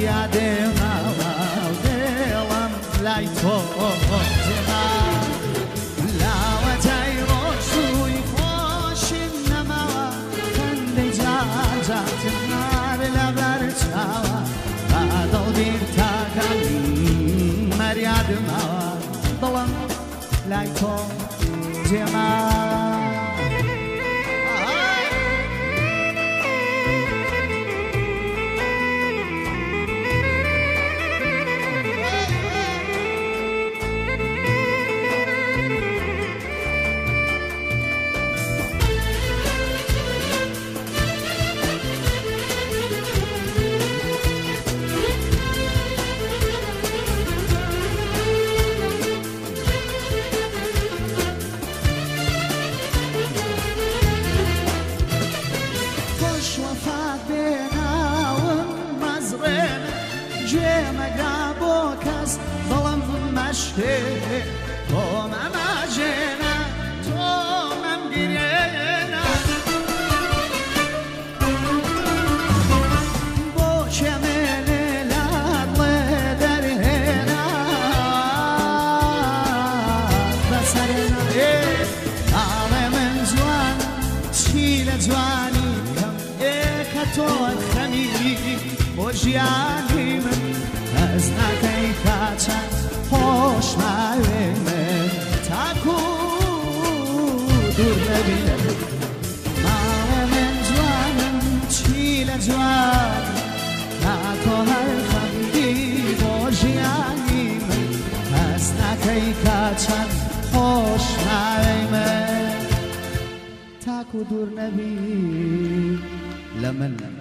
يا ديما وديلم لا يتوجما لا وتاي روشو يخوش النما خندي جاجا تنار لبرشاوا هذا دير تاقل مريادما ظلم لا يتوجما وەفات بێناوم مەزڕێن گوێمەگا بۆ کەس بەڵم مەشێ تۆمەماژێنە تۆمەم گرێنە بۆ شەمێنێ لاڵێ دەرهێنا بەسەرێنە ئاڵێ من جوان چی لە جوانی کەم من. ئەس ناکەی کاچەند خۆش ناوێ من. تاکو دوور نەبینە ماڵێ من جوانم چی لە جوان. ناکۆ هەر خەمگی بۆ ژیانی من. ئەس ناکەی کاچەند خۆش ناوێ من. لمن